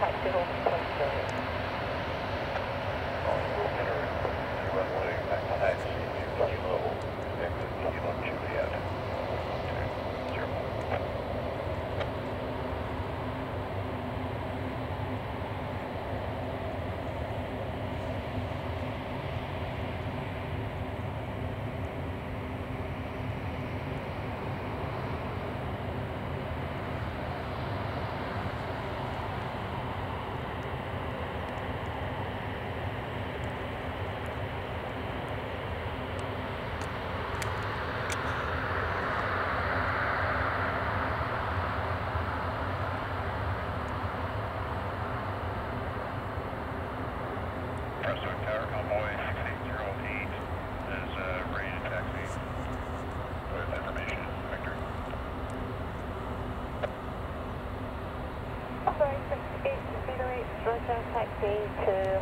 back to home. Prestwick Tower Convoy 6808 is uh, ready to taxi. With information, Victor. Sorry, 6808, Roger, taxi to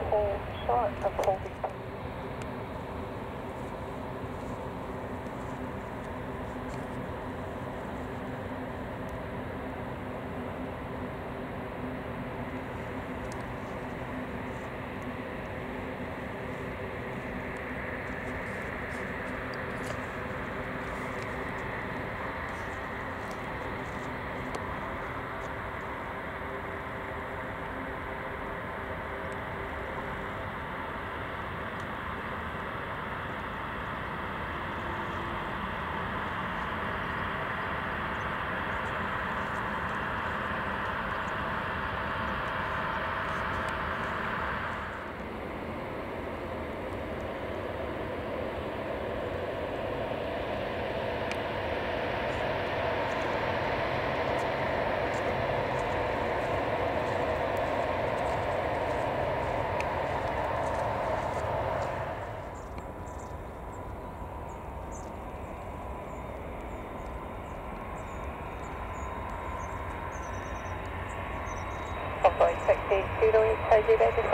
Convoy 6808, are you ready for departure?